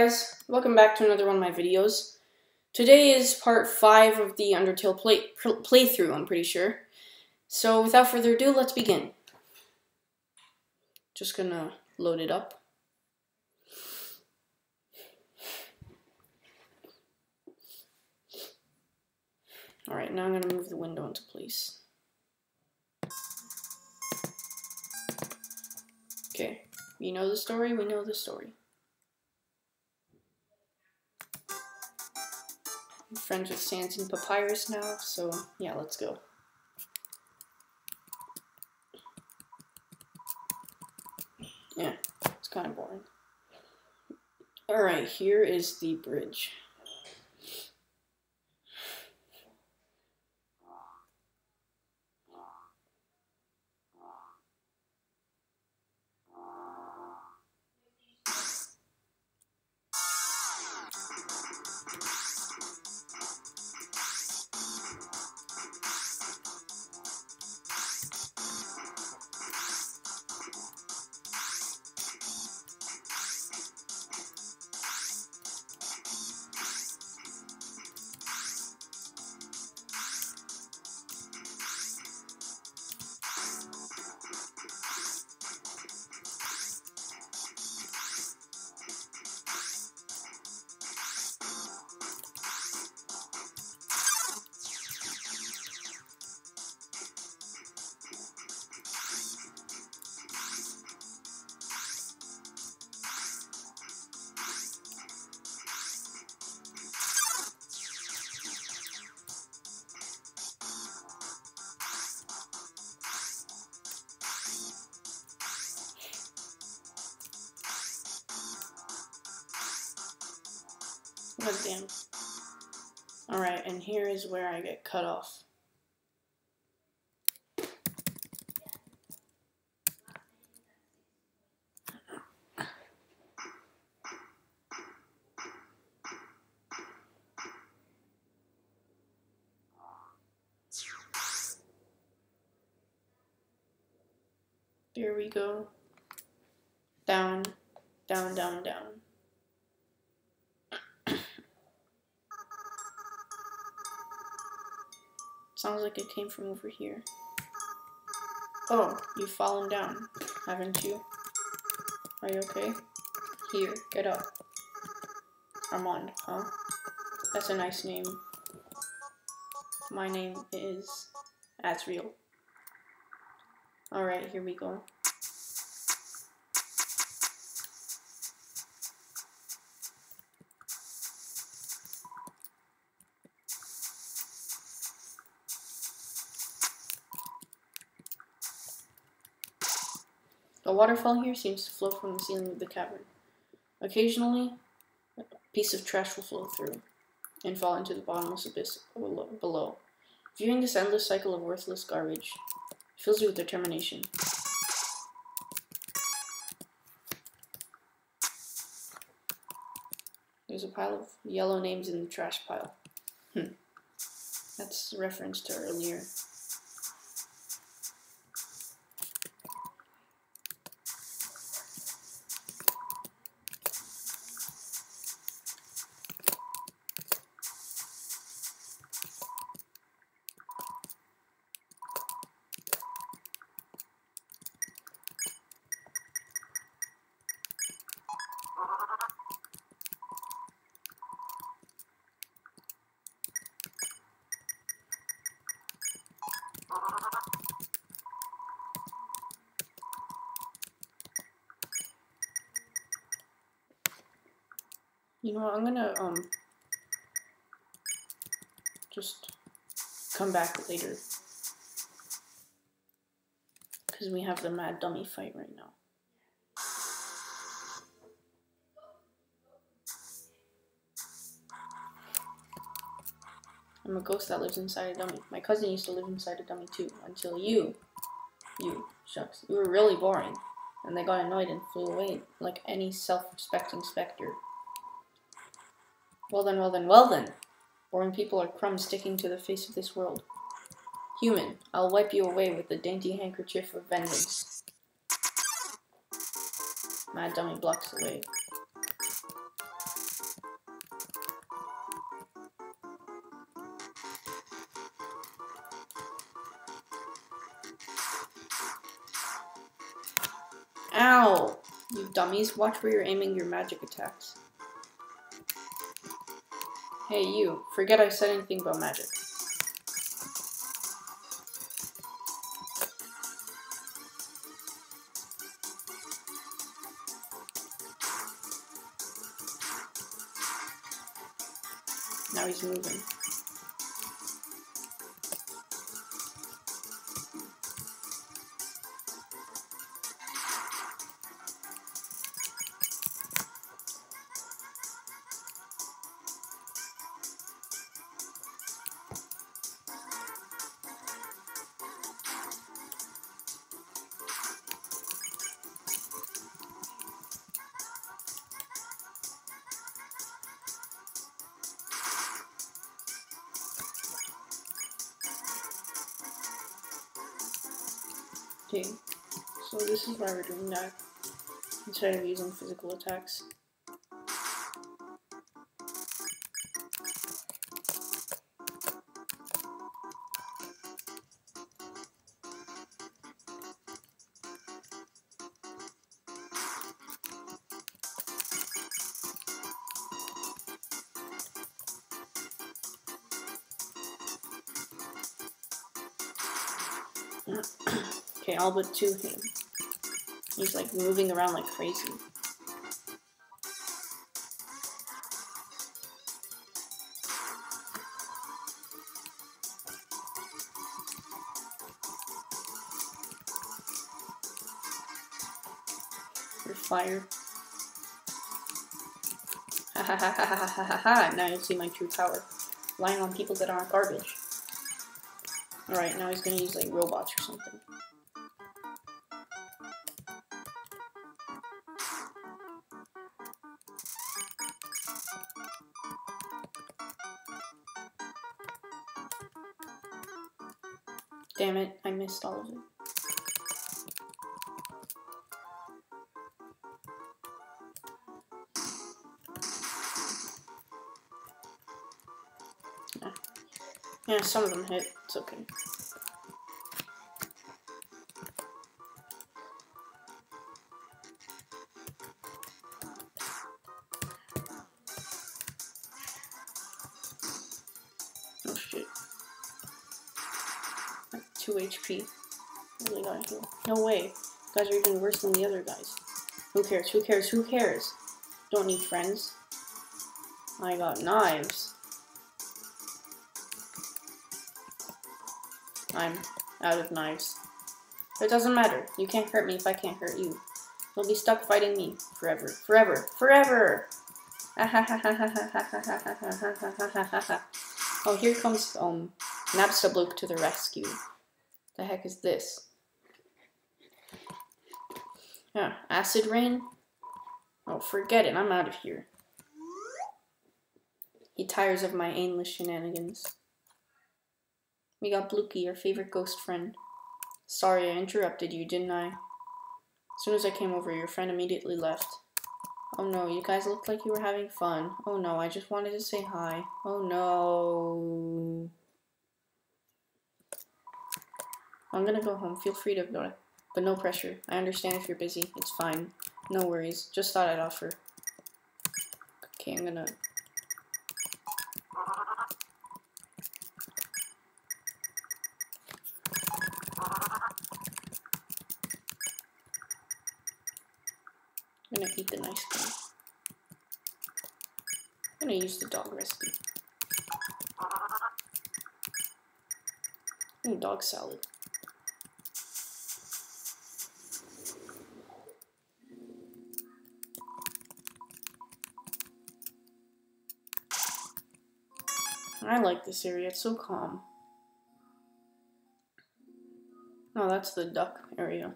guys, welcome back to another one of my videos. Today is part 5 of the Undertale play playthrough, I'm pretty sure. So without further ado, let's begin. Just gonna load it up. Alright, now I'm gonna move the window into place. Okay, you know the story, we know the story. Friends with Sans and Papyrus now, so yeah, let's go. Yeah, it's kind of boring. Alright, here is the bridge. God damn. Alright, and here is where I get cut off. Here we go. Down, down, down, down. Sounds like it came from over here. Oh, you've fallen down, haven't you? Are you okay? Here, get up. Armand, huh? That's a nice name. My name is Asriel. Alright, here we go. A waterfall here seems to flow from the ceiling of the cavern. Occasionally, a piece of trash will flow through and fall into the bottomless abyss below. Viewing this endless cycle of worthless garbage fills you with determination. There's a pile of yellow names in the trash pile. Hmm. That's a reference to earlier. You know what, I'm gonna, um, just come back later. Because we have the mad dummy fight right now. I'm a ghost that lives inside a dummy. My cousin used to live inside a dummy too, until you, you, shucks, you were really boring. And they got annoyed and flew away like any self-respecting specter. Well then, well then, well then. Boring people are crumbs sticking to the face of this world. Human, I'll wipe you away with the dainty handkerchief of vengeance. My dummy blocks away. Ow! You dummies, watch where you're aiming your magic attacks. Hey you, forget I said anything about magic. Now he's moving. Okay, so this is why we're doing that instead of using physical attacks. But two him. He's like moving around like crazy. You're fired. Ha ha ha ha ha ha ha. Now you'll see my true power. Lying on people that aren't garbage. Alright, now he's gonna use like robots or something. Damn it, I missed all of it. Yeah. yeah, some of them hit. It's okay. 2 HP. Really gotta heal. No way. You guys are even worse than the other guys. Who cares? Who cares? Who cares? Don't need friends. I got knives. I'm out of knives. It doesn't matter. You can't hurt me if I can't hurt you. You'll be stuck fighting me forever. Forever. Forever! oh, here comes um Napstablook to the rescue. The heck is this? Yeah, acid rain? Oh, forget it. I'm out of here. He tires of my aimless shenanigans. We got Blooky, our favorite ghost friend. Sorry I interrupted you, didn't I? As soon as I came over, your friend immediately left. Oh no, you guys looked like you were having fun. Oh no, I just wanted to say hi. Oh no. I'm gonna go home. Feel free to go, but no pressure. I understand if you're busy. It's fine. No worries. Just thought I'd offer. Okay, I'm gonna... I'm gonna eat the nice cream. I'm gonna use the dog recipe. Ooh, dog salad. I like this area, it's so calm. Oh, that's the duck area.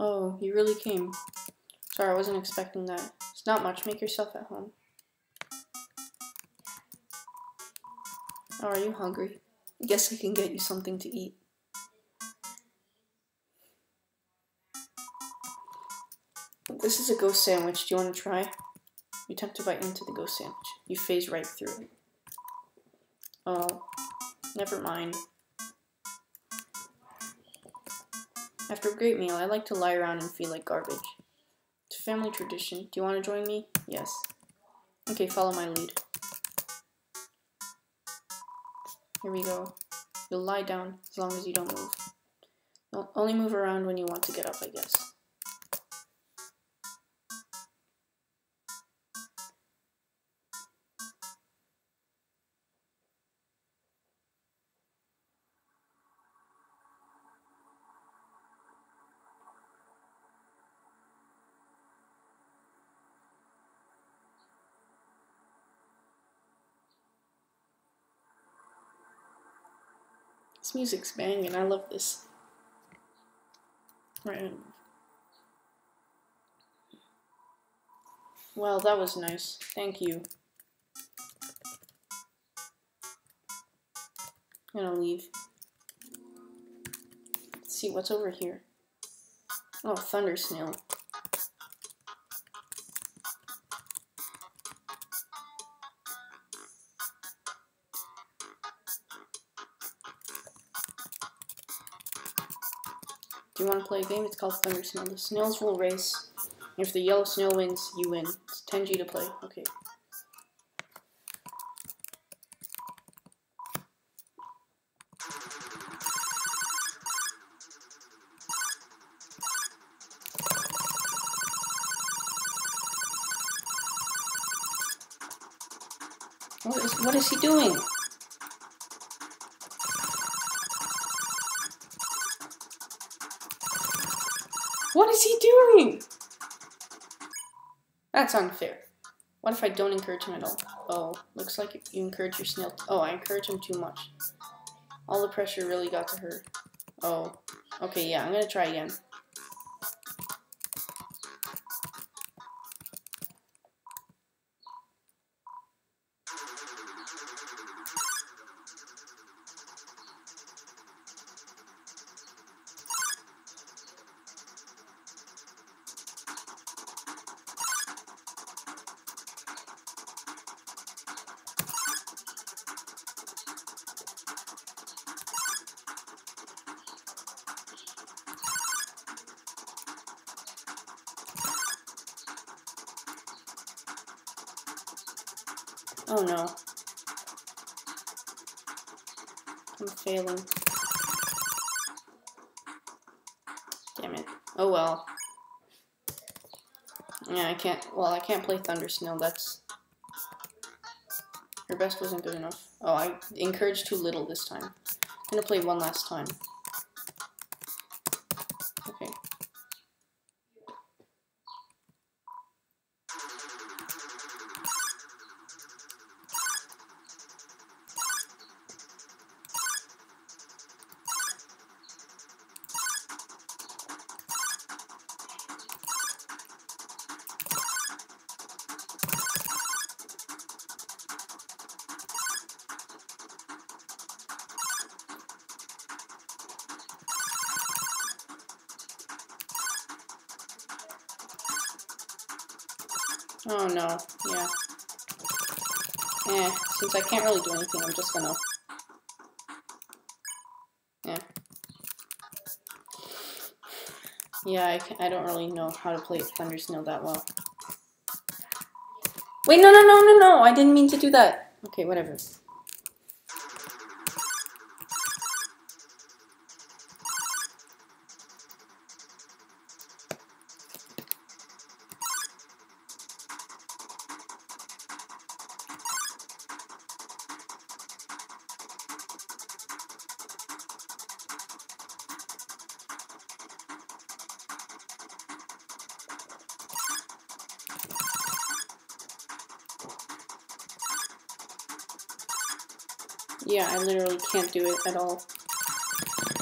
Oh, you really came. Sorry, I wasn't expecting that. It's not much. Make yourself at home. Are you hungry? Guess I can get you something to eat. This is a ghost sandwich. Do you want to try? You attempt to bite into the ghost sandwich. You phase right through it. Oh, never mind. After a great meal, I like to lie around and feel like garbage. It's a family tradition. Do you want to join me? Yes. Okay, follow my lead. Here we go. You'll lie down as long as you don't move. Only move around when you want to get up, I guess. This music's banging. I love this. Right. Well, that was nice. Thank you. I'm gonna leave. Let's see what's over here. Oh, thunder snail. Play a game? It's called Thunder Snail. The snails will race. If the yellow snail wins, you win. It's 10G to play. Okay. What is, what is he doing? Doing? That's unfair. What if I don't encourage him at all? Oh, looks like you encourage your snail. oh, I encourage him too much. All the pressure really got to her. Oh, okay, yeah, I'm gonna try again. Oh no. I'm failing. Damn it. Oh well. Yeah, I can't, well, I can't play Thunder Snail, that's... Your best wasn't good enough. Oh, I encouraged too little this time. I'm gonna play one last time. Oh no, yeah. Eh, since I can't really do anything, I'm just gonna... Yeah. Yeah, I, I don't really know how to play Thunder Snail that well. Wait, no, no, no, no, no! I didn't mean to do that! Okay, whatever. can't do it at all.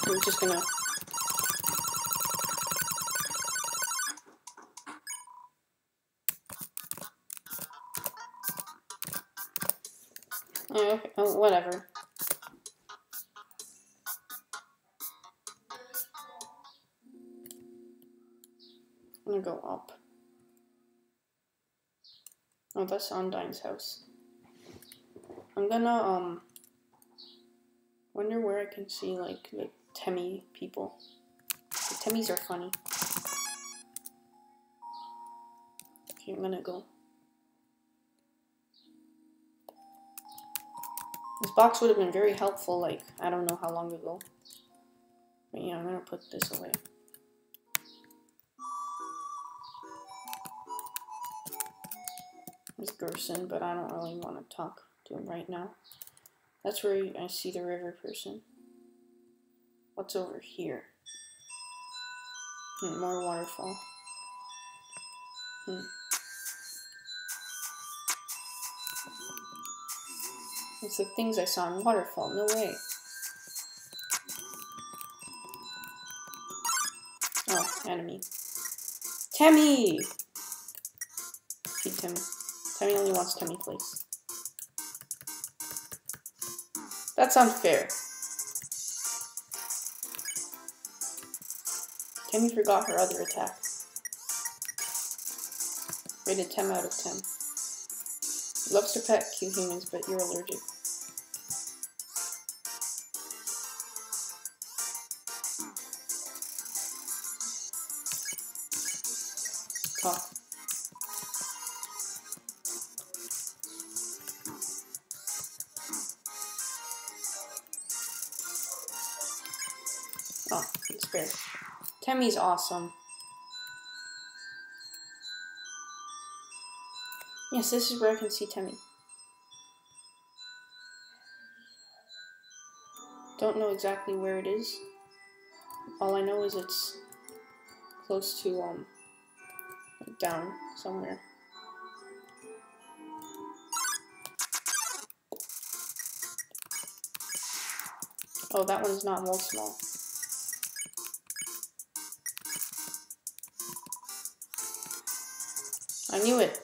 I'm just gonna... Oh, okay. oh whatever. I'm gonna go up. Oh, that's Undyne's house. I'm gonna, um wonder where I can see, like, the Temmie people. The Temmies are funny. Okay, I'm gonna go. This box would have been very helpful, like, I don't know how long ago. But yeah, I'm gonna put this away. There's Gerson, but I don't really want to talk to him right now. That's where I see the river person. What's over here? Hmm, more waterfall. Hmm. It's the things I saw in Waterfall. No way. Oh, enemy. Temmie! Feed Temmie. Temmie only wants Temmie place. That's unfair. Temmie forgot her other attack. Rated 10 out of 10. Loves to pet cute humans, but you're allergic. It's. Temmie's awesome. Yes, this is where I can see Temmie. Don't know exactly where it is. All I know is it's close to, um, down somewhere. Oh, that one's not Moldsmal. I knew it.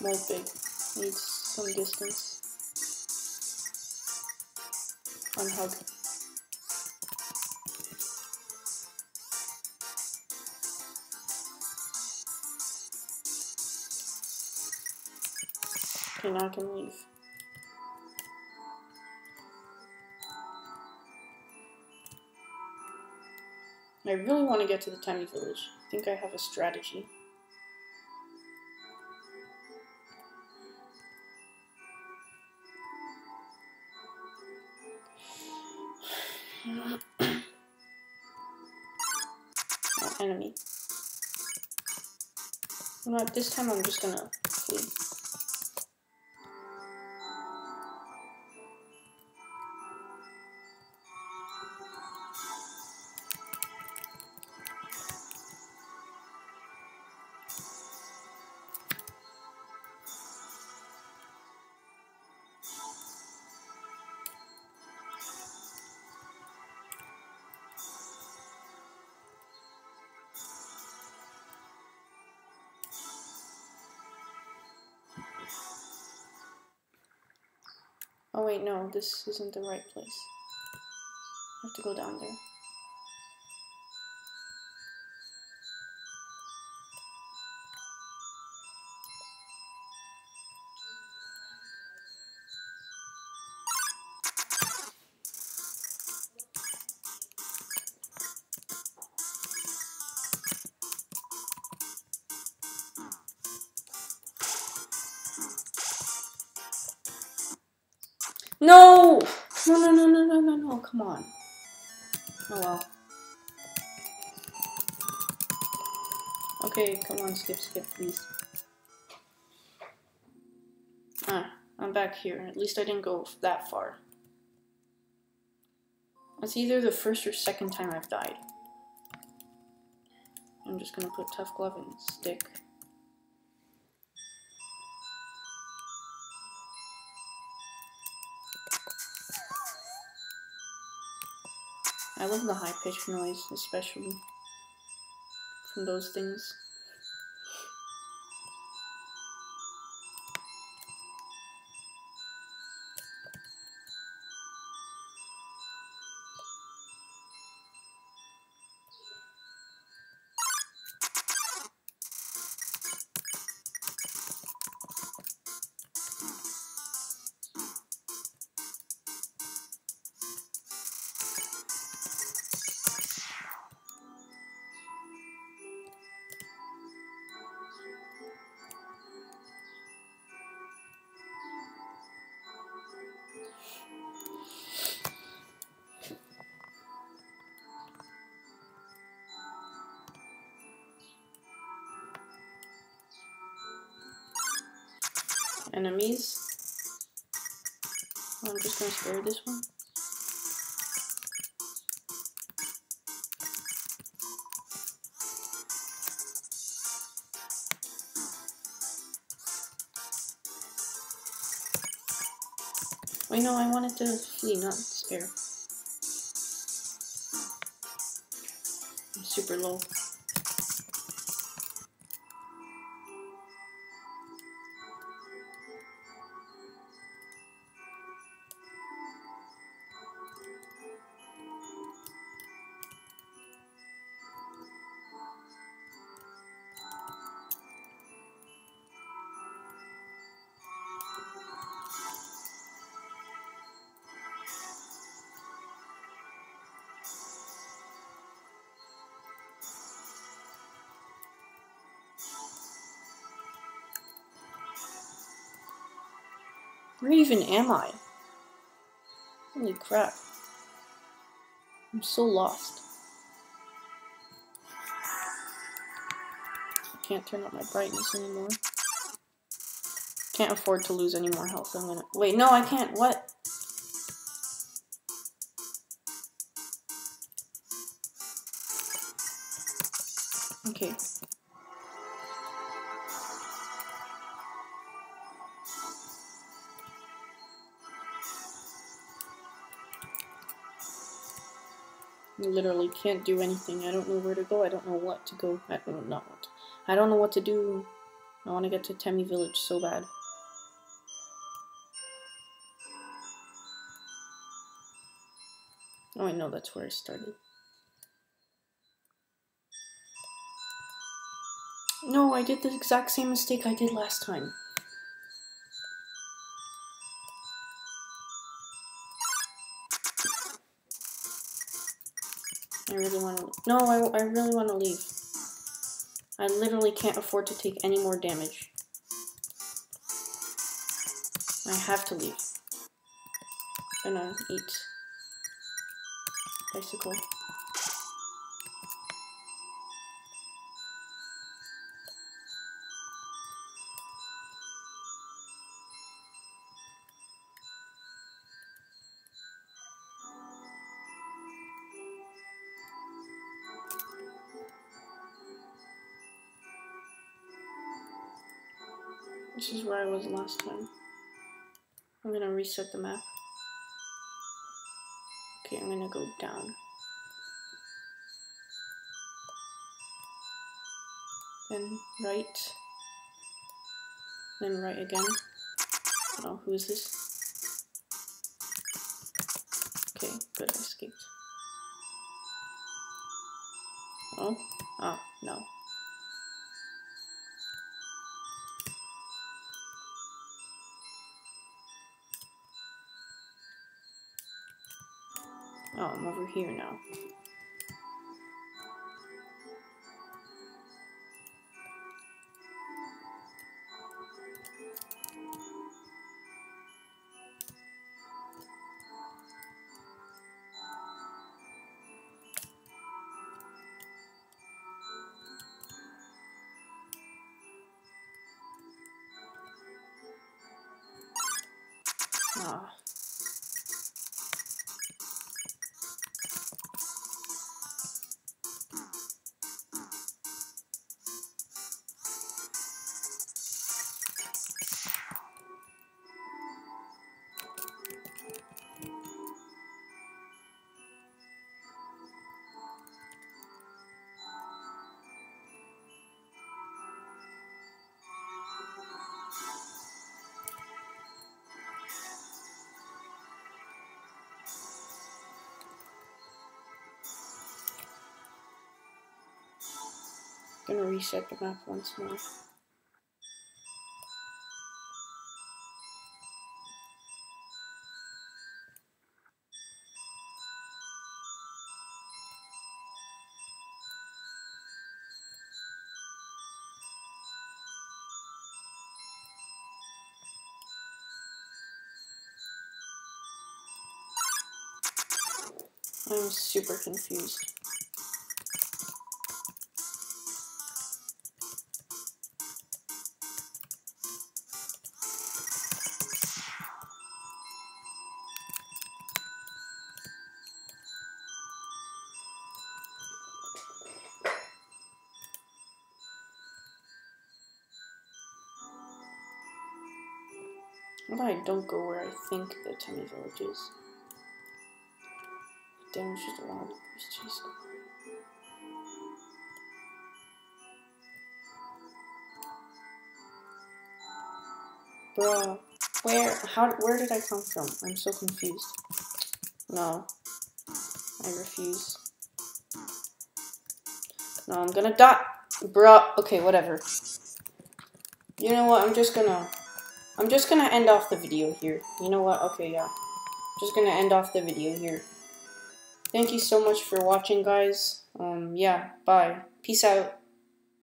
Moldbygg needs some distance. Unhug. Okay, now I can leave. I really want to get to the tiny village. I think I have a strategy. oh, enemy. What, this time I'm just gonna flee. Oh wait, no, this isn't the right place. I have to go down there. No! No, no, no, no, no, no, no, come on. Oh well. Okay, come on, skip, skip, please. Ah, I'm back here. At least I didn't go that far. It's either the first or second time I've died. I'm just gonna put Tough Glove and Stick. I love the high pitched noise, especially from those things. Enemies. Oh, I'm just gonna spare this one. Wait, no, I wanted to flee, not spare. I'm super low. Where even am I? Holy crap. I'm so lost. I can't turn up my brightness anymore. Can't afford to lose any more health. I'm gonna- Wait, no, I can't. What? Okay. Literally can't do anything. I don't know where to go. I don't know what to go. I oh, don't know what. I don't know what to do. I want to get to Temmie Village so bad. Oh, I know that's where I started. No, I did the exact same mistake I did last time. Really want to. No, I, I really want to leave. I literally can't afford to take any more damage. I have to leave. gonna eat Bisicle. This is where I was last time. I'm gonna reset the map. Okay, I'm gonna go down. Then right. Then right again. Oh, who is this? Okay, good, I escaped. Oh, oh, no. Oh, I'm over here now. Ah. Gonna reset the map once more. I'm super confused. About I don't go where I think the Temmie village is? Damage just allowed increased chase score. Bruh, where, how, where did I come from? I'm so confused. No, I refuse. No, I'm gonna die. Bruh, okay, whatever. You know what, I'm just gonna, I'm just gonna end off the video here. You know what, okay, yeah. Just gonna end off the video here. Thank you so much for watching, guys. Um, yeah, bye. Peace out.